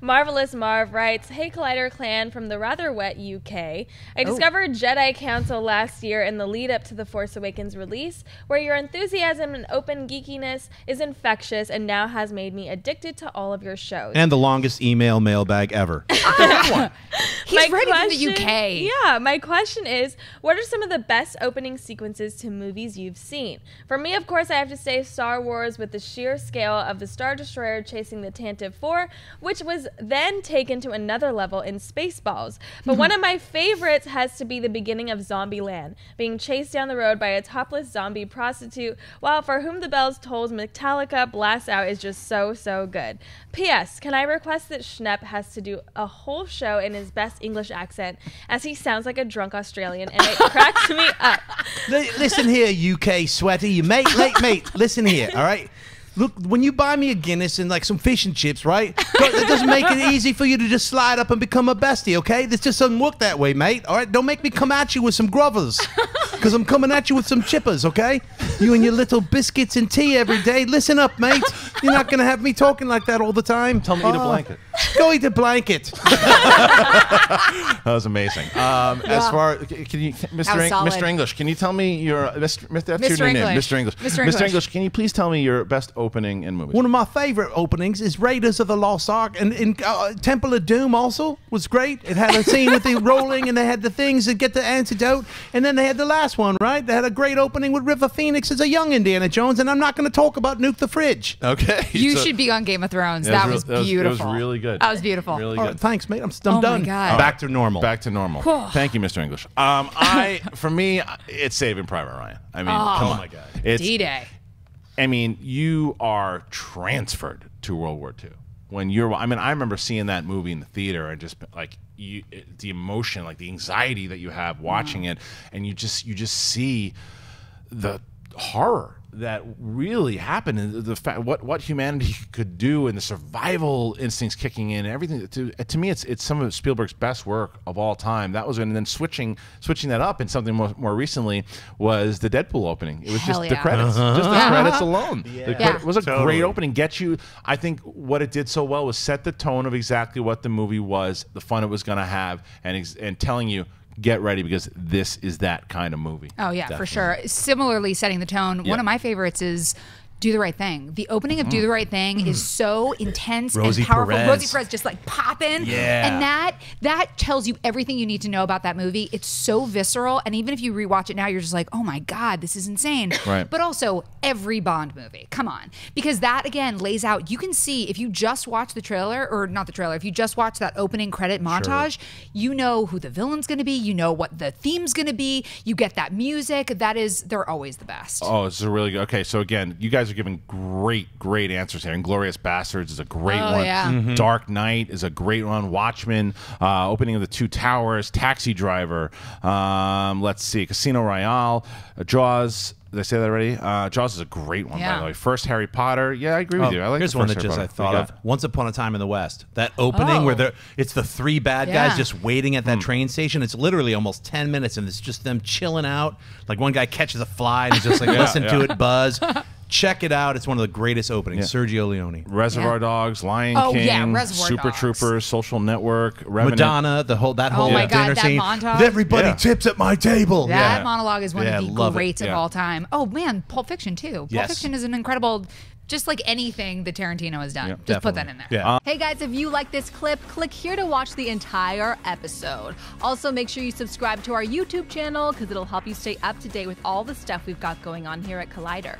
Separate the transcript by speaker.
Speaker 1: Marvelous Marv writes, Hey Collider Clan from the rather wet UK. I
Speaker 2: Oh.
Speaker 1: discovered Jedi Council last year in the lead up to The Force Awakens release, where your enthusiasm and open geekiness is infectious and now has made me addicted to all of your shows.
Speaker 3: And the longest email mailbag ever.
Speaker 2: He's
Speaker 1: My
Speaker 2: ready from the UK.
Speaker 1: Yeah, my question is what are some of the best opening sequences to movies you've seen? For me, of course, I have to say Star Wars with the sheer scale of the Star Destroyer chasing the Tantive 4, which was then taken to another level in Spaceballs. But one of my favorites has to be the beginning of Zombieland, being chased down the road by a topless zombie prostitute, while For Whom the Bells Tolls Metallica blasts out is just so, so good. P.S. Can I request that Schnepp has to do a whole show in his best English accent, as he sounds like a drunk Australian, and it cracks me up.
Speaker 3: Li- listen here, UK sweaty, you mate, mate, mate. Listen here, all right. Look, when you buy me a Guinness and like some fish and chips, right? That doesn't make it easy for you to just slide up and become a bestie, okay? This just doesn't work that way, mate. All right, don't make me come at you with some grovers, because I'm coming at you with some chippers, okay? You and your little biscuits and tea every day. Listen up, mate. You're not gonna have me talking like that all the time.
Speaker 4: Tell me to eat a
Speaker 3: Oh,
Speaker 4: blanket.
Speaker 3: Go eat a blanket.
Speaker 4: That was amazing. Um, As far can you, Mr. Eng- Mr. English, can you tell me your Mr. Mr. That's
Speaker 2: Mr.
Speaker 4: your new name,
Speaker 2: English.
Speaker 4: Mr. English.
Speaker 2: Mr. English.
Speaker 4: Can you please tell me your best opening in movies?
Speaker 3: One of my favorite openings is Raiders of the Lost Ark, and in uh, Temple of Doom also was great. It had a scene with the rolling, and they had the things that get the antidote, and then they had the last one, right? They had a great opening with River Phoenix as a young Indiana Jones, and I'm not going to talk about Nuke the Fridge.
Speaker 4: okay,
Speaker 2: You
Speaker 4: so-
Speaker 2: should be on Game of Thrones.
Speaker 4: Yeah,
Speaker 2: that, was
Speaker 4: real-
Speaker 2: beautiful.
Speaker 4: It was really good.
Speaker 2: That was beautiful.
Speaker 4: Really
Speaker 3: All
Speaker 4: good.
Speaker 3: right, thanks, mate. I'm, I'm
Speaker 2: Oh my
Speaker 3: done.
Speaker 2: God.
Speaker 3: Back to normal.
Speaker 4: Back to normal. Thank you, Mr. English. Um, I for me, it's Saving Private Ryan. I mean,
Speaker 2: Oh.
Speaker 4: come
Speaker 2: Oh
Speaker 3: my God.
Speaker 4: It's,
Speaker 2: D-Day.
Speaker 4: I mean, you are transferred to World War II. When you're, I mean, I remember seeing that movie in the theater and just like you, it- the emotion, like the anxiety that you have watching it, and you just, you just see the horror that really happened and the fact what what humanity could do and the survival instincts kicking in and everything to to me it's it's some of Spielberg's best work of all time that was and then switching switching that up and something more, more recently was the Deadpool opening it was
Speaker 2: Hell
Speaker 4: just the
Speaker 2: yeah.
Speaker 4: credits uh-huh. just the
Speaker 2: Yeah.
Speaker 4: credits alone The credit- it was a
Speaker 3: Totally.
Speaker 4: great opening get you I think what it did so well was set the tone of exactly what the movie was the fun it was going to have and ex- and telling you get ready because this is that kind of movie
Speaker 2: Oh yeah, for sure. Similarly, setting the tone.
Speaker 4: Yeah.
Speaker 2: One of my favorites is. Do the right thing. The opening of Do the Right Thing is mm. so intense
Speaker 3: Rosie
Speaker 2: and powerful.
Speaker 3: Perez.
Speaker 2: Rosie Perez just like popping.
Speaker 3: Yeah.
Speaker 2: And that that tells you everything you need to know about that movie. It's so visceral. And even if you rewatch it now, you're just like, oh my God, this is insane.
Speaker 4: Right.
Speaker 2: But also every Bond movie. Come on. Because that again lays out, you can see if you just watch the trailer, or not the trailer, if you just watch that opening credit montage, you know who the villain's gonna be, you know what the theme's gonna be, you get that music. That is they're always the best.
Speaker 4: Oh, this is a really good. Okay, so again, you guys are giving great, great answers here. Inglourious Basterds is a great
Speaker 2: Oh,
Speaker 4: one.
Speaker 2: yeah. Mhm.
Speaker 4: Dark Knight is a great one. Watchmen, uh, opening of the Two Towers, Taxi Driver. Um, let's see, Casino Royale, uh, Jaws. Did I say that already? Uh, Jaws is a great one, by the way. First Harry Potter. Yeah, I agree with
Speaker 3: Oh,
Speaker 4: you. I like
Speaker 3: here's
Speaker 4: the
Speaker 3: one
Speaker 4: first
Speaker 3: that
Speaker 4: Harry
Speaker 3: just I thought of. Once Upon a Time in the West. That opening
Speaker 2: Oh.
Speaker 3: where they're it's the three bad
Speaker 2: Yeah.
Speaker 3: guys just waiting at that
Speaker 4: Hmm.
Speaker 3: train station. It's literally almost ten minutes, and it's just them chilling out. Like one guy catches a fly and he's just like,
Speaker 4: Yeah,
Speaker 3: listen to it buzz. Check it out. It's one of the greatest openings. Sergio Leone.
Speaker 4: Reservoir
Speaker 2: Yeah.
Speaker 4: Dogs, Lion
Speaker 2: Oh,
Speaker 4: King,
Speaker 2: yeah, Reservoir
Speaker 4: Super
Speaker 2: Dogs.
Speaker 4: Troopers, Social Network, Revenant.
Speaker 3: Madonna, the whole that whole oh
Speaker 2: my
Speaker 3: dinner
Speaker 2: God, that
Speaker 3: scene.
Speaker 2: montage.
Speaker 3: Everybody
Speaker 4: Yeah.
Speaker 3: tips at my table.
Speaker 2: That
Speaker 4: Yeah.
Speaker 2: monologue is one
Speaker 3: Yeah,
Speaker 2: of the
Speaker 3: love it.
Speaker 2: greats of all time. Oh man, Pulp Fiction too. Pulp
Speaker 3: Yes.
Speaker 2: Fiction is an incredible, just like anything that Tarantino has done.
Speaker 4: Yep,
Speaker 2: just put that in there.
Speaker 3: Yeah.
Speaker 5: Hey guys, if you like this clip, click here to watch the entire episode. Also, make sure you subscribe to our YouTube channel because it'll help you stay up to date with all the stuff we've got going on here at Collider.